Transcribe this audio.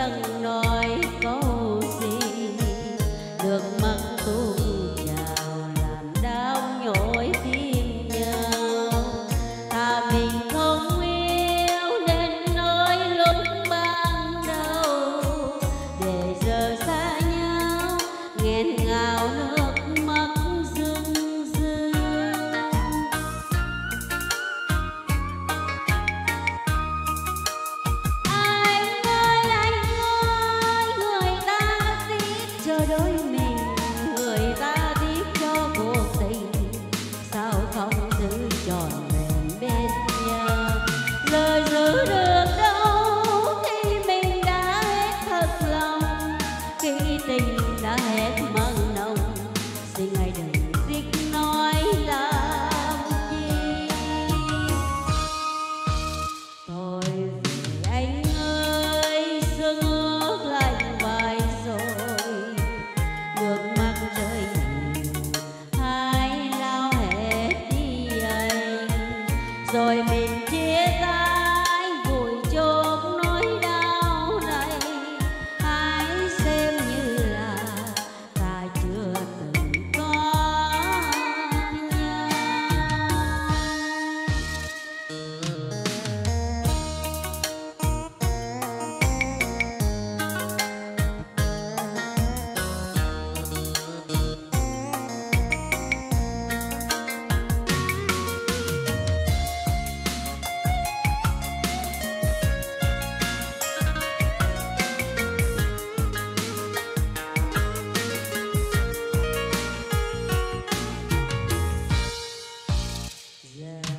chẳng nói câu gì. Được mắng rồi mình yeah.